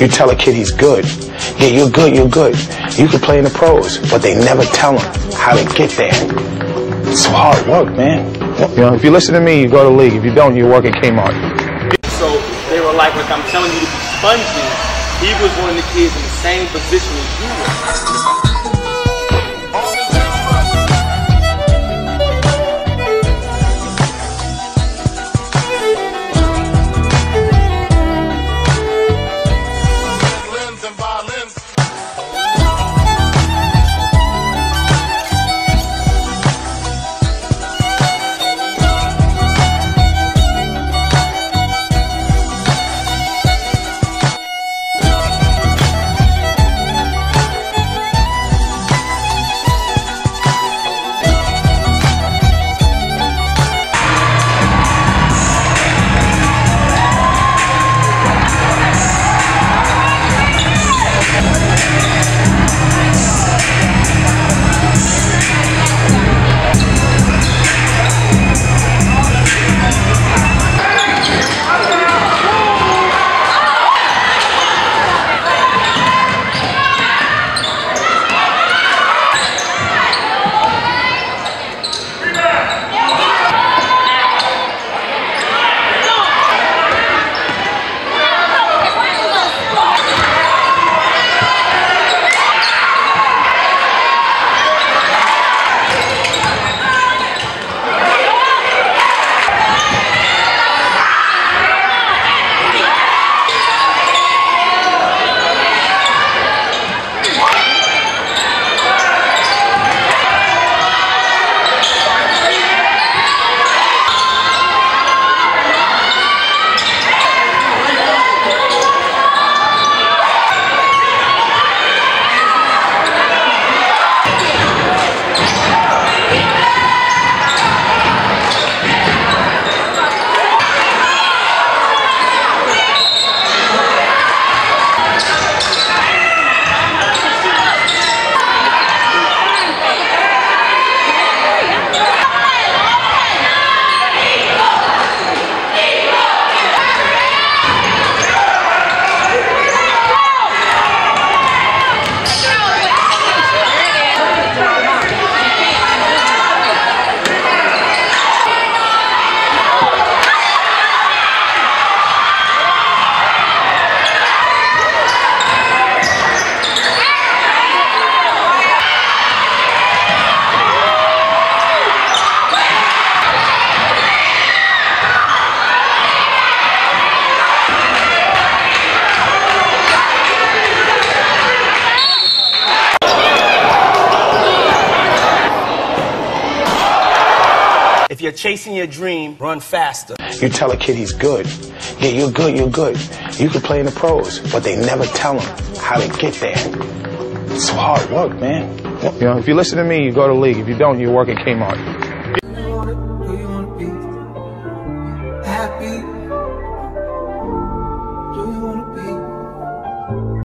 You tell a kid he's good. Yeah, you're good, you're good. You can play in the pros, but they never tell him how to get there. It's hard work, man. You know, if you listen to me, you go to league. If you don't, you work at Kmart. So they were like, like I'm telling you to be spongy. He was one of the kids in the same position as you were. You're chasing your dream, run faster. You tell a kid he's good. Yeah, you're good, you're good. You can play in the pros, but they never tell him how to get there. It's hard work, man. You know, if you listen to me, you go to league. If you don't, you work at Kmart.